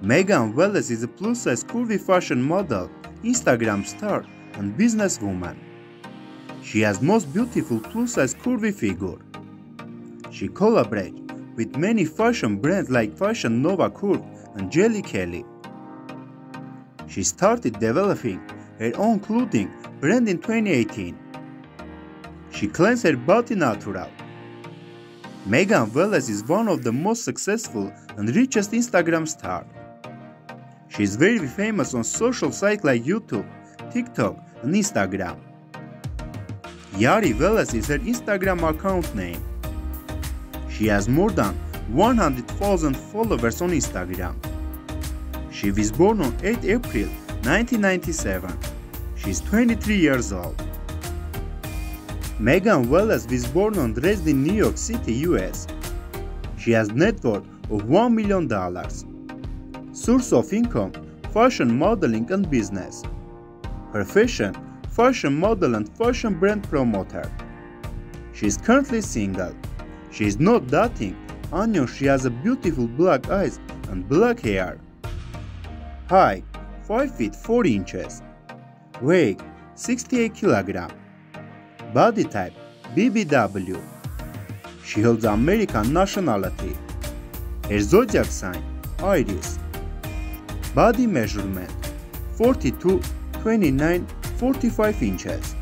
Megan Velez is a plus-size curvy fashion model, Instagram star, and businesswoman. She has most beautiful plus-size curvy figure. She collaborates with many fashion brands like Fashion Nova Curve and Jelly Kelly. She started developing her own clothing brand in 2018. She claims her body natural. Megan Velez is one of the most successful and richest Instagram stars. She is very famous on social sites like YouTube, TikTok, and Instagram. Yari Wallace is her Instagram account name. She has more than 100,000 followers on Instagram. She was born on 8 April 1997. She is 23 years old. Megan Velez was born and raised in New York City, US. She has net worth of $1 million. Source of income, fashion modeling and business. Profession, fashion model and fashion brand promoter. She is currently single. She is not dating, and she has a beautiful black eyes and black hair. Height 5 feet 4 inches. Weight 68 kg. Body type BBW. She holds American nationality. Her zodiac sign Aries. Body measurement 42, 29, 45 inches.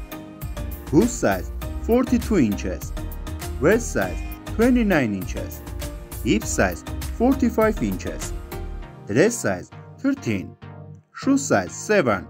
Boost size 42 inches. Waist size 29 inches. Hip size 45 inches. Dress size 13. Shoe size 7.